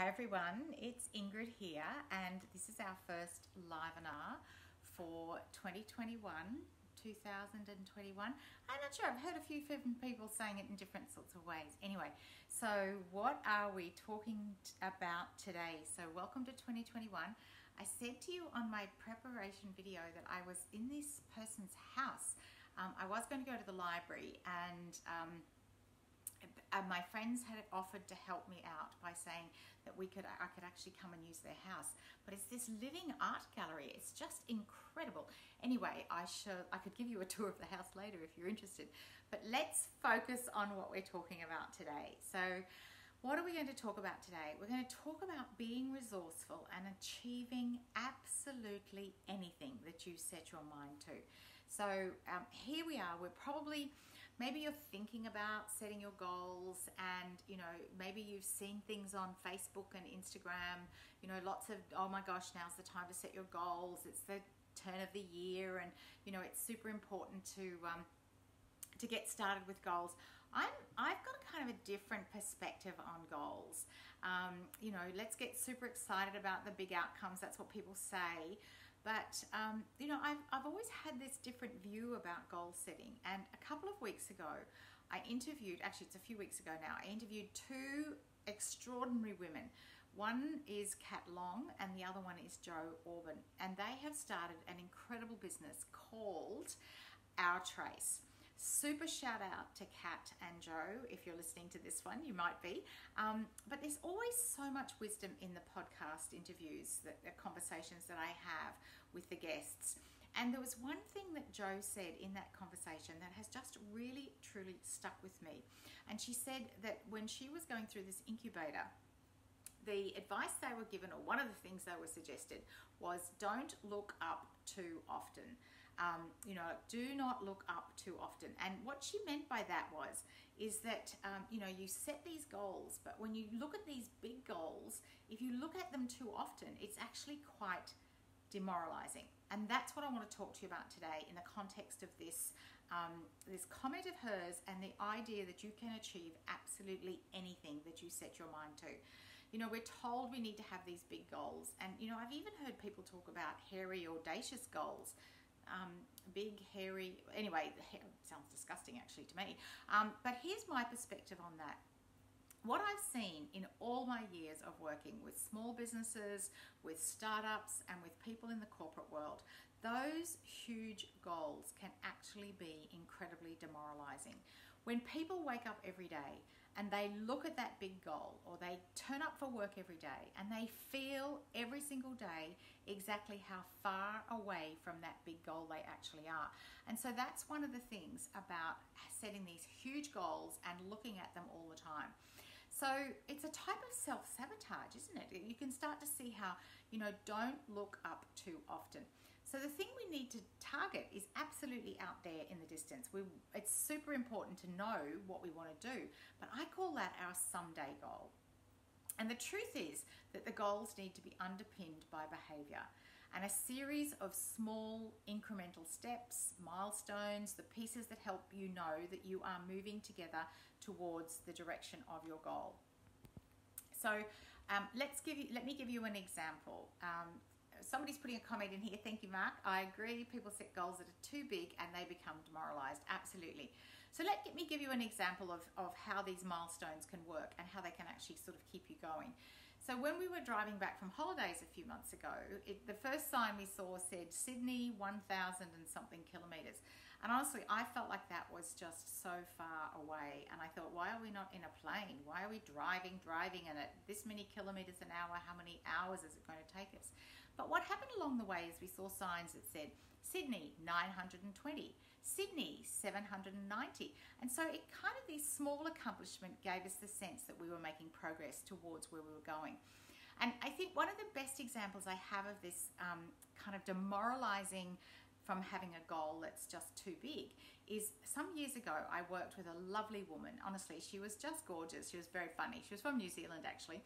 Hi everyone, it's Ingrid here, and this is our first liveinar for 2021. 2021. I'm not sure, I've heard a few different people saying it in different sorts of ways. Anyway, so what are we talking about today? So, welcome to 2021. I said to you on my preparation video that I was in this person's house. Um, I was going to go to the library and um, and my friends had offered to help me out by saying that we could I could actually come and use their house. But it's this living art gallery. It's just incredible. Anyway, I should I could give you a tour of the house later if you're interested. But let's focus on what we're talking about today. So what are we going to talk about today? We're going to talk about being resourceful and achieving absolutely anything that you set your mind to. So um, here we are. We're probably, maybe you're thinking about setting your goals and, you know, maybe you've seen things on Facebook and Instagram, you know, lots of, oh my gosh, now's the time to set your goals. It's the turn of the year and, you know, it's super important to, um, to get started with goals. I'm, I've got a kind of a different perspective on goals. Um, you know, let's get super excited about the big outcomes. That's what people say. But, um, you know, I've, I've always had this different view about goal setting. And a couple of weeks ago, I interviewed, actually, it's a few weeks ago now, I interviewed two extraordinary women. One is Kat Long and the other one is Jo Orban. And they have started an incredible business called Our Trace. Super shout out to Kat and Jo If you're listening to this one, you might be. Um, but there's always so much wisdom in the podcast interviews, the, the conversations that I have with the guests. And there was one thing that Jo said in that conversation that has just really, truly stuck with me. And she said that when she was going through this incubator, the advice they were given, or one of the things they were suggested, was don't look up too often. Um, you know, do not look up too often. And what she meant by that was, is that, um, you know, you set these goals, but when you look at these big goals, if you look at them too often, it's actually quite demoralizing. And that's what I want to talk to you about today in the context of this, um, this comment of hers and the idea that you can achieve absolutely anything that you set your mind to. You know, we're told we need to have these big goals. And, you know, I've even heard people talk about hairy, audacious goals. Um, big, hairy, anyway, sounds disgusting actually to me. Um, but here's my perspective on that what I've seen in all my years of working with small businesses, with startups, and with people in the corporate world, those huge goals can actually be incredibly demoralizing. When people wake up every day and they look at that big goal or they turn up for work every day and they feel every single day exactly how far away from that big goal they actually are. And so that's one of the things about setting these huge goals and looking at them all the time. So it's a type of self sabotage, isn't it? You can start to see how, you know, don't look up too often. So the thing we need to target is absolutely out there in the distance. We, it's super important to know what we want to do, but I call that our someday goal. And the truth is that the goals need to be underpinned by behavior and a series of small incremental steps, milestones, the pieces that help you know that you are moving together towards the direction of your goal. So um, let's give you, let me give you an example. Um, somebody's putting a comment in here. Thank you, Mark. I agree. People set goals that are too big and they become demoralized. Absolutely. So let me give you an example of, of how these milestones can work and how they can actually sort of keep you going. So when we were driving back from holidays a few months ago, it, the first sign we saw said Sydney 1,000 and something kilometres. And honestly, I felt like that was just so far away. And I thought, why are we not in a plane? Why are we driving, driving and at this many kilometres an hour? How many hours is it going to take us? But what happened along the way is we saw signs that said Sydney 920, Sydney 790. And so it kind of this small accomplishment gave us the sense that we were making progress towards where we were going. And I think one of the best examples I have of this um, kind of demoralizing from having a goal that's just too big is some years ago I worked with a lovely woman. Honestly, she was just gorgeous. She was very funny. She was from New Zealand actually.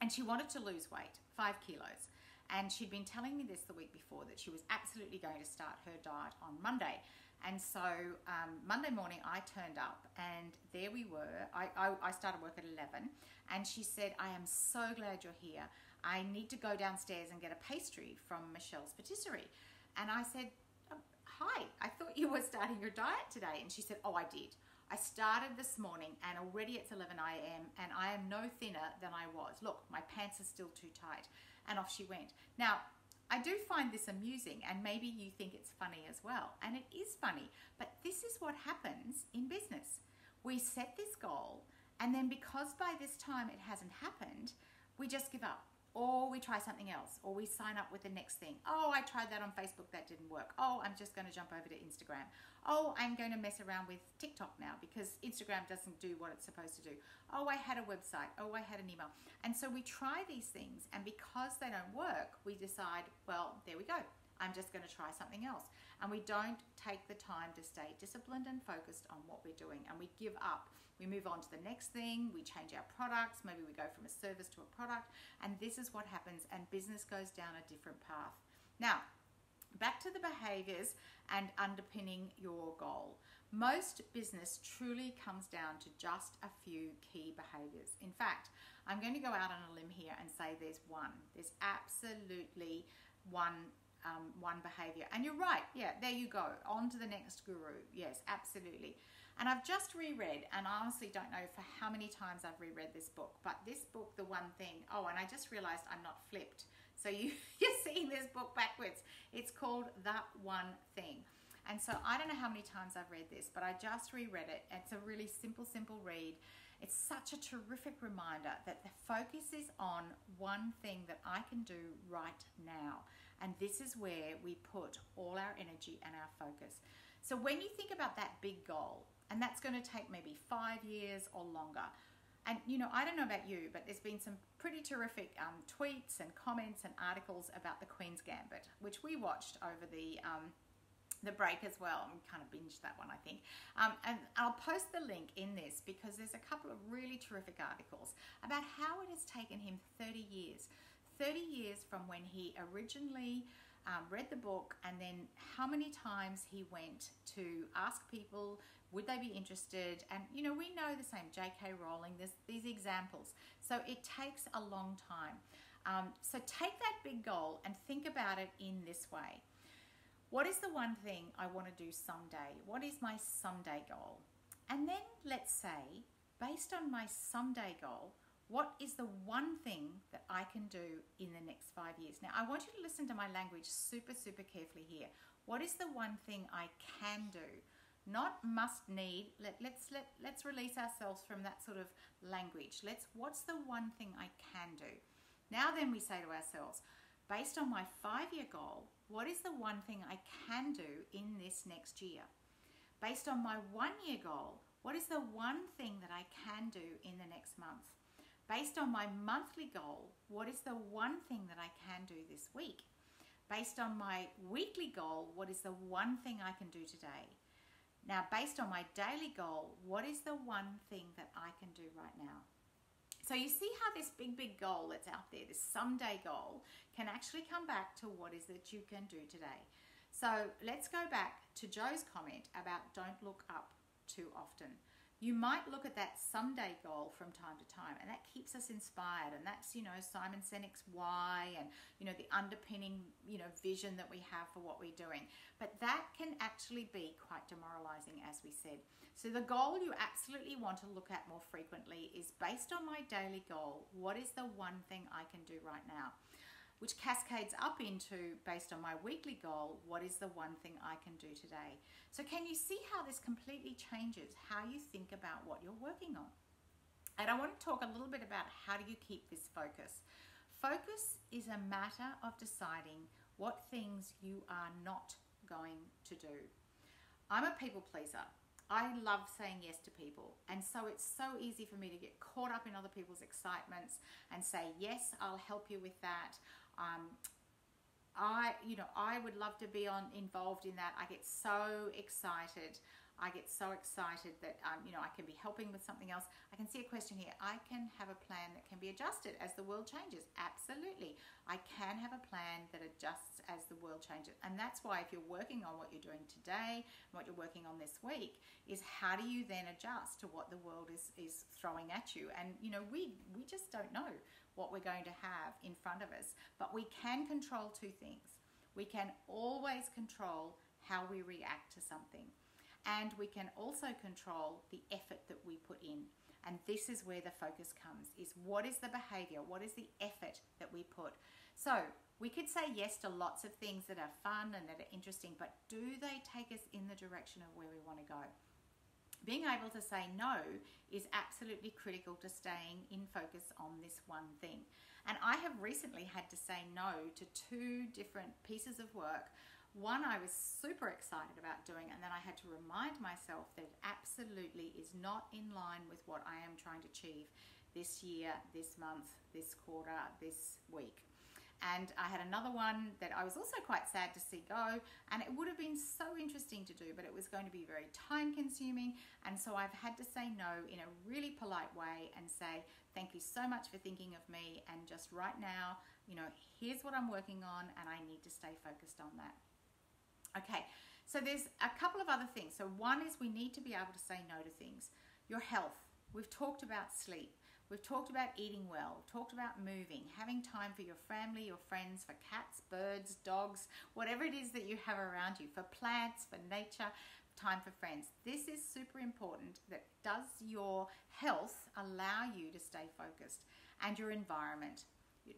And she wanted to lose weight, five kilos. And she'd been telling me this the week before that she was absolutely going to start her diet on Monday. And so um, Monday morning, I turned up, and there we were. I, I, I started work at 11, and she said, I am so glad you're here. I need to go downstairs and get a pastry from Michelle's Patisserie. And I said, um, Hi, I thought you were starting your diet today. And she said, Oh, I did. I started this morning and already it's 11 a.m. and I am no thinner than I was. Look, my pants are still too tight. And off she went. Now, I do find this amusing, and maybe you think it's funny as well. And it is funny, but this is what happens in business. We set this goal, and then because by this time it hasn't happened, we just give up or we try something else, or we sign up with the next thing. Oh, I tried that on Facebook, that didn't work. Oh, I'm just going to jump over to Instagram. Oh, I'm going to mess around with TikTok now because Instagram doesn't do what it's supposed to do. Oh, I had a website. Oh, I had an email. And so we try these things, and because they don't work, we decide, well, there we go. I'm just going to try something else. And we don't take the time to stay disciplined and focused on what we're doing, and we give up we move on to the next thing, we change our products, maybe we go from a service to a product, and this is what happens, and business goes down a different path. Now, back to the behaviors and underpinning your goal. Most business truly comes down to just a few key behaviors. In fact, I'm going to go out on a limb here and say there's one. There's absolutely one um, one behavior. And you're right. Yeah, there you go. On to the next guru. Yes, absolutely. And I've just reread, and I honestly don't know for how many times I've reread this book, but this book, The One Thing, oh, and I just realized I'm not flipped. So you, you're seeing this book backwards. It's called That One Thing. And so I don't know how many times I've read this, but I just reread it. It's a really simple, simple read. It's such a terrific reminder that the focus is on one thing that I can do right now. And this is where we put all our energy and our focus. So when you think about that big goal, and that's going to take maybe five years or longer. And you know, I don't know about you, but there's been some pretty terrific um, tweets and comments and articles about the Queen's Gambit, which we watched over the um, the break as well. We kind of binged that one, I think. Um, and I'll post the link in this because there's a couple of really terrific articles about how it has taken him 30 years. 30 years from when he originally um, read the book and then how many times he went to ask people would they be interested? And you know, we know the same. J.K. Rowling. These examples. So it takes a long time. Um, so take that big goal and think about it in this way. What is the one thing I want to do someday? What is my someday goal? And then let's say, based on my someday goal, what is the one thing that I can do in the next five years? Now, I want you to listen to my language super, super carefully here. What is the one thing I can do? not must need let, let's let let's release ourselves from that sort of language let's what's the one thing i can do now then we say to ourselves based on my five year goal what is the one thing i can do in this next year based on my one year goal what is the one thing that i can do in the next month based on my monthly goal what is the one thing that i can do this week based on my weekly goal what is the one thing i can do today now, based on my daily goal, what is the one thing that I can do right now? So you see how this big, big goal that's out there, this someday goal, can actually come back to what is that you can do today. So let's go back to Jo's comment about don't look up too often you might look at that someday goal from time to time and that keeps us inspired and that's you know simon sinek's why and you know the underpinning you know vision that we have for what we're doing. But that can actually be quite demoralizing as we said. So the goal you absolutely want to look at more frequently is based on my daily goal what is the one thing i can do right now which cascades up into based on my weekly goal, what is the one thing I can do today? So, can you see how this completely changes how you think about what you're working on? And I want to talk a little bit about how do you keep this focus. Focus is a matter of deciding what things you are not going to do. I'm a people pleaser. I love saying yes to people. And so it's so easy for me to get caught up in other people's excitements and say, yes, I'll help you with that. Um, I, you know, I would love to be on involved in that. I get so excited. I get so excited that, um, you know, I can be helping with something else. I can see a question here. I can have a plan that can be adjusted as the world changes. Absolutely. I can have a plan that adjusts as the world changes. And that's why if you're working on what you're doing today, what you're working on this week, is how do you then adjust to what the world is, is throwing at you? And you know, we we just don't know what we're going to have in front of us. But we can control two things. We can always control how we react to something. And we can also control the effort that we put in. And this is where the focus comes is what is the behavior? What is the effort that we put? So we could say yes to lots of things that are fun and that are interesting, but do they take us in the direction of where we want to go? Being able to say no is absolutely critical to staying in focus on this one thing. And I have recently had to say no to two different pieces of work one I was super excited about doing, and then I had to remind myself that it absolutely is not in line with what I am trying to achieve this year, this month, this quarter, this week. And I had another one that I was also quite sad to see go, and it would have been so interesting to do, but it was going to be very time consuming. And so I've had to say no in a really polite way and say, Thank you so much for thinking of me. And just right now, you know, here's what I'm working on, and I need to stay focused on that. Okay, so there's a couple of other things. So one is we need to be able to say no to things. Your health. We've talked about sleep. We've talked about eating well, talked about moving, having time for your family, your friends, for cats, birds, dogs, whatever it is that you have around you, for plants, for nature, time for friends. This is super important that does your health allow you to stay focused and your environment.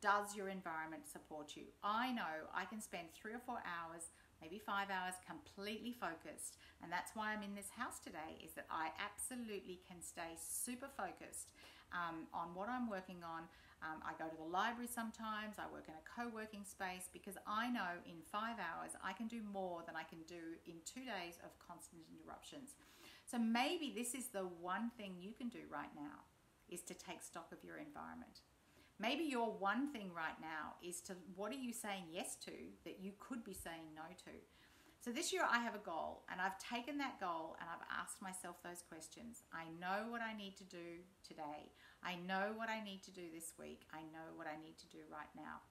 Does your environment support you? I know I can spend three or four hours maybe five hours completely focused. And that's why I'm in this house today, is that I absolutely can stay super focused um, on what I'm working on. Um, I go to the library sometimes, I work in a co working space because I know in five hours I can do more than I can do in two days of constant interruptions. So maybe this is the one thing you can do right now is to take stock of your environment. Maybe your one thing right now is to what are you saying yes to that you could be saying no to? So this year I have a goal and I've taken that goal and I've asked myself those questions. I know what I need to do today. I know what I need to do this week. I know what I need to do right now.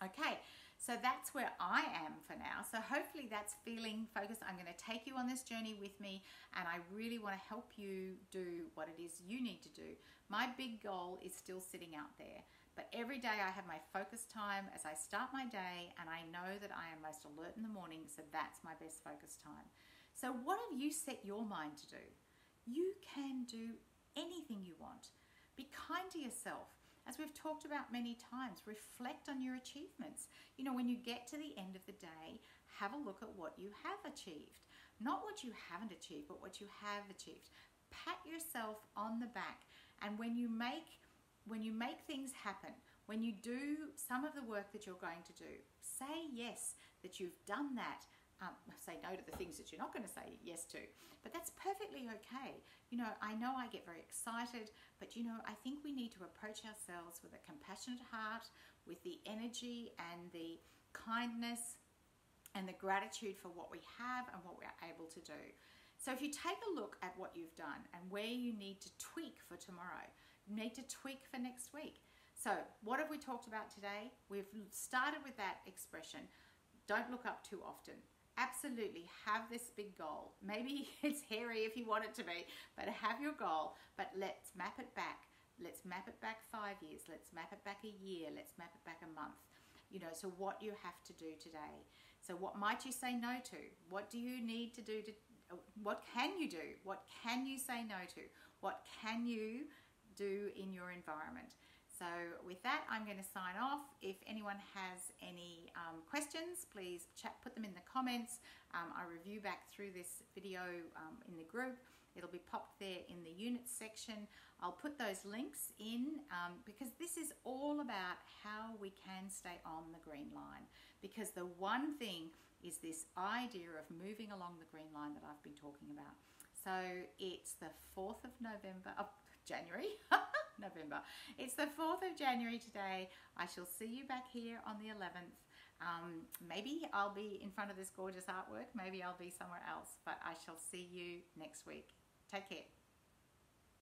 Okay, so that's where I am for now. So hopefully that's feeling focused. I'm going to take you on this journey with me and I really want to help you do what it is you need to do. My big goal is still sitting out there. But every day I have my focus time as I start my day, and I know that I am most alert in the morning, so that's my best focus time. So, what have you set your mind to do? You can do anything you want. Be kind to yourself. As we've talked about many times, reflect on your achievements. You know, when you get to the end of the day, have a look at what you have achieved. Not what you haven't achieved, but what you have achieved. Pat yourself on the back and when you make when you make things happen, when you do some of the work that you're going to do, say yes that you've done that. Um, say no to the things that you're not going to say yes to, but that's perfectly okay. You know, I know I get very excited, but you know, I think we need to approach ourselves with a compassionate heart, with the energy and the kindness and the gratitude for what we have and what we're able to do. So if you take a look at what you've done and where you need to tweak for tomorrow, need to tweak for next week. So what have we talked about today? We've started with that expression, don't look up too often. Absolutely have this big goal. Maybe it's hairy if you want it to be, but have your goal, but let's map it back. Let's map it back five years. Let's map it back a year. Let's map it back a month. You know, so what you have to do today. So what might you say no to? What do you need to do to what can you do? What can you say no to? What can you do in your environment? So with that, I'm going to sign off. If anyone has any um, questions, please chat, put them in the comments. Um, I review back through this video um, in the group. It'll be popped there in the units section. I'll put those links in um, because this is all about how we can stay on the green line. Because the one thing is this idea of moving along the green line that I've been talking about. So it's the 4th of November, of January, November. It's the 4th of January today. I shall see you back here on the 11th. Um, maybe I'll be in front of this gorgeous artwork. Maybe I'll be somewhere else, but I shall see you next week. Take care.